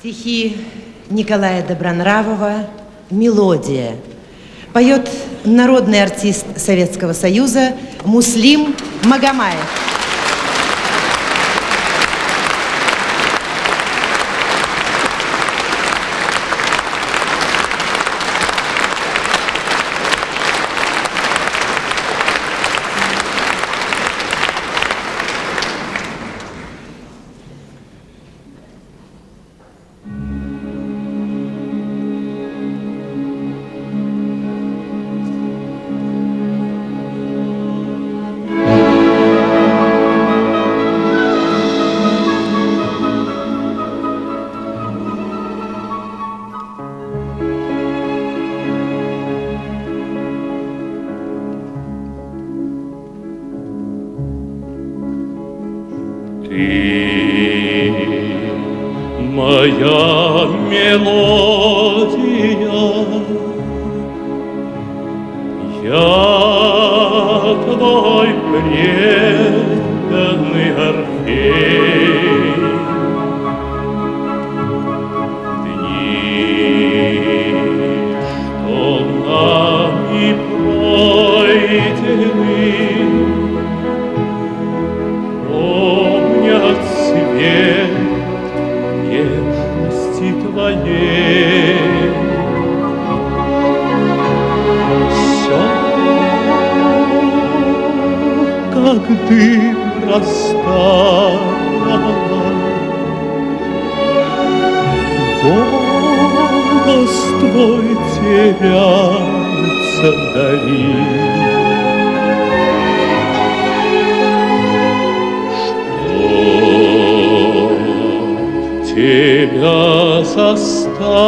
Стихи Николая Добронравова «Мелодия». Поет народный артист Советского Союза Муслим Магомаев. Моя мелодия. Я твой преданный Орфей. Как дым растаял, голос твой теряется вдали. тебя заставило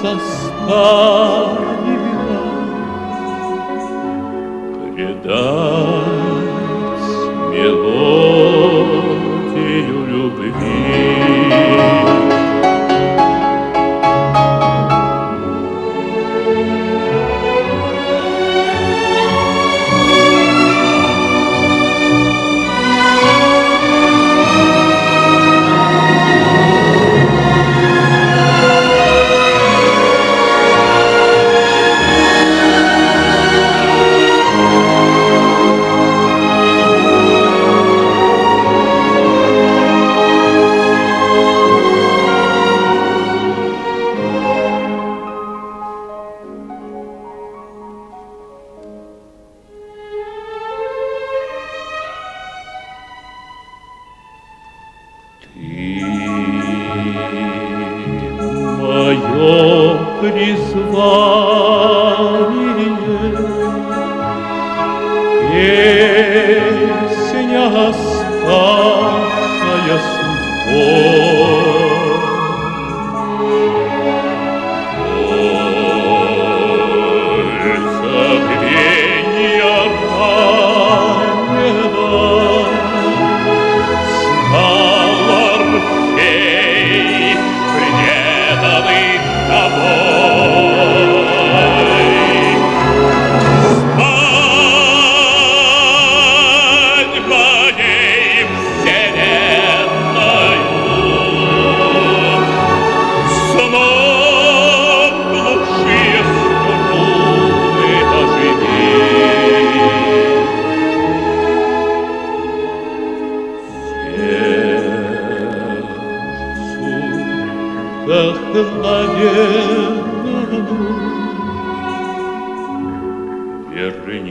заставило предать Ты мое призвание, песня, Верни